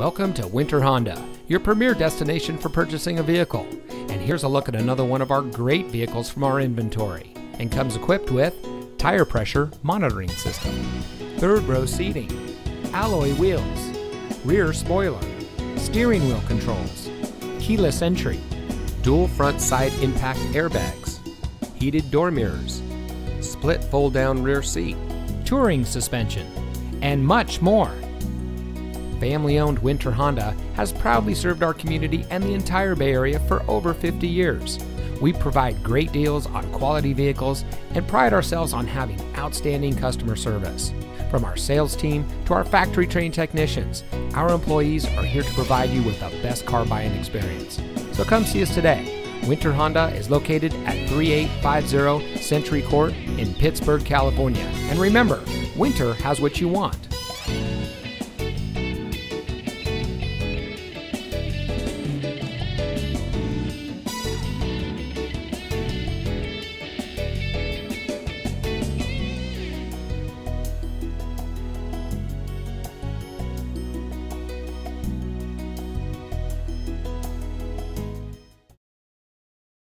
Welcome to Winter Honda, your premier destination for purchasing a vehicle. And here's a look at another one of our great vehicles from our inventory and comes equipped with tire pressure monitoring system, third row seating, alloy wheels, rear spoiler, steering wheel controls, keyless entry, dual front side impact airbags, heated door mirrors, split fold down rear seat, touring suspension, and much more. Family owned Winter Honda has proudly served our community and the entire Bay Area for over 50 years. We provide great deals on quality vehicles and pride ourselves on having outstanding customer service. From our sales team to our factory trained technicians, our employees are here to provide you with the best car buying experience. So come see us today. Winter Honda is located at 3850 Century Court in Pittsburg, California. And remember, winter has what you want.